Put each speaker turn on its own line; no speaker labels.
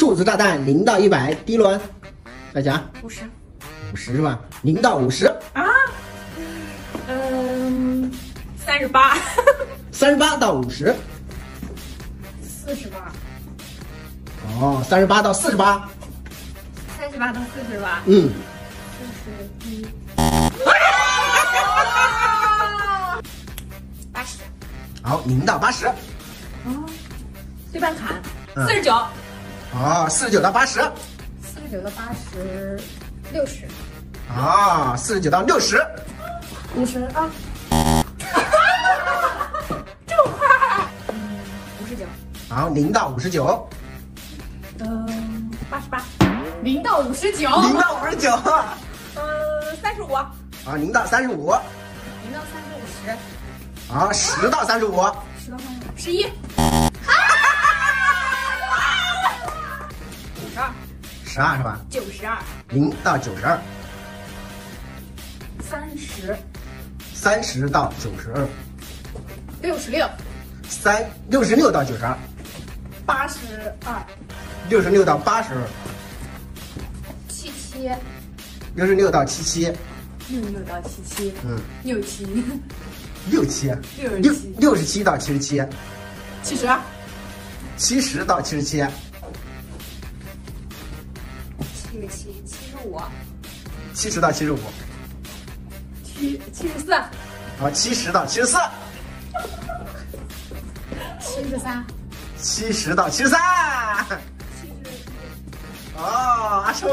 数字炸弹零到一百，第一轮，大家
五十。
五十是吧？零到五十，
啊，嗯，三十八，
三十八到五十，
四十八，
哦，三十八到四十八，
三十八到四十八，
嗯，
四十一，八十，
好，零到八十，
哦，对半砍，
嗯。
四十九，
哦，四十九到八十，
四十九到八十，六十，
啊，四十九到六十，
五十啊，这么快？嗯，五十九，
好，零到五十九，
嗯，八十八，零到五十九，
零到五十九，
嗯，三十五，
啊，零到三十五，
零到三十五十。
啊，十到三十五，
十到三十五，十一，十二，
十二是吧？
九十二，
零到九十二，
三十，
三十到九十二，
六十六，
三六十六到九十二，
八十二，
六十六到八十二，
七七，
六十六到七七，
六十六到七七，
嗯，
六七，
六七，
六十
六
七
六十七到七十七，
七十二，
七十到七十七，
七十七，七十五，
七十到七十五，
七七十四，
啊，七十到七十四，
七十三，
七十到七十三，
七十
哦，阿叔，